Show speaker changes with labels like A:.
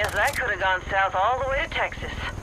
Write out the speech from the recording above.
A: Guess that could have gone south all the way to Texas.